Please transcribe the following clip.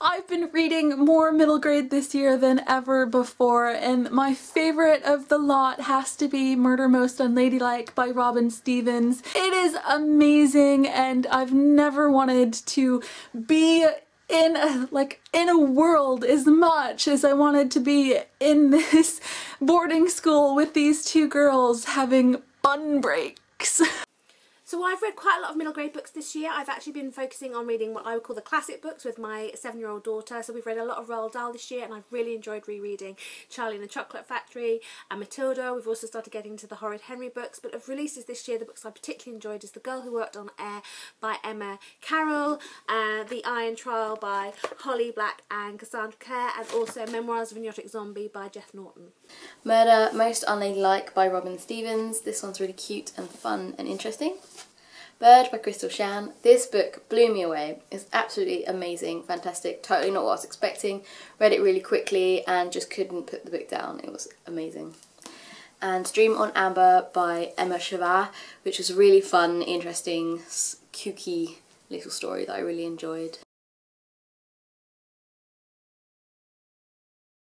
I've been reading more middle grade this year than ever before and my favorite of the lot has to be Murder Most Unladylike by Robin Stevens. It is amazing and I've never wanted to be in a, like in a world as much as I wanted to be in this boarding school with these two girls having bun breaks. So I've read quite a lot of middle grade books this year. I've actually been focusing on reading what I would call the classic books with my seven year old daughter. So we've read a lot of Roald Dahl this year and I've really enjoyed rereading Charlie and the Chocolate Factory and Matilda. We've also started getting into the Horrid Henry books but of releases this year the books I particularly enjoyed is The Girl Who Walked on Air by Emma Carroll, uh, The Iron Trial by Holly Black and Cassandra Clare and also Memoirs of a Neurotic Zombie by Jeff Norton. Murder Most Unladylike by Robin Stevens. This one's really cute and fun and interesting. Bird by Crystal Chan. This book blew me away. It's absolutely amazing, fantastic, totally not what I was expecting. Read it really quickly and just couldn't put the book down. It was amazing. And Dream on Amber by Emma Shevah, which was a really fun, interesting, kooky little story that I really enjoyed.